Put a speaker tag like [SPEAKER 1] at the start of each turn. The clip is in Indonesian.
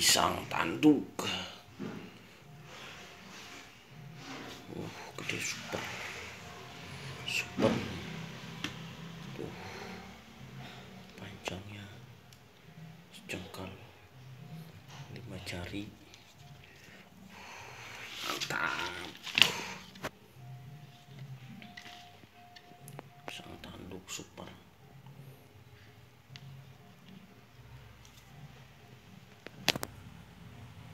[SPEAKER 1] pisang tanduk. Uh gede super. Super. Tuh panjangnya sejengkal. Lima jari. Uh, mantap. Pisang tanduk super.